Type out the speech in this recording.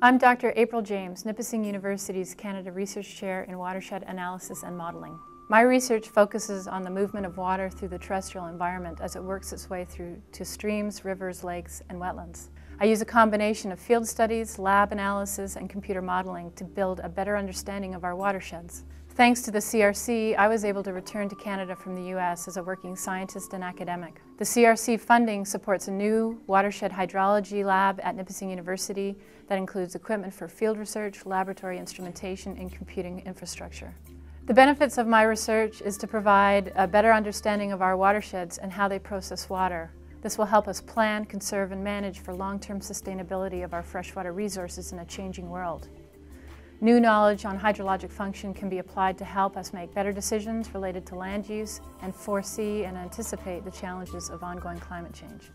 I'm Dr. April James, Nipissing University's Canada Research Chair in Watershed Analysis and Modeling. My research focuses on the movement of water through the terrestrial environment as it works its way through to streams, rivers, lakes, and wetlands. I use a combination of field studies, lab analysis, and computer modeling to build a better understanding of our watersheds. Thanks to the CRC, I was able to return to Canada from the US as a working scientist and academic. The CRC funding supports a new watershed hydrology lab at Nipissing University that includes equipment for field research, laboratory instrumentation, and computing infrastructure. The benefits of my research is to provide a better understanding of our watersheds and how they process water. This will help us plan, conserve, and manage for long-term sustainability of our freshwater resources in a changing world. New knowledge on hydrologic function can be applied to help us make better decisions related to land use and foresee and anticipate the challenges of ongoing climate change.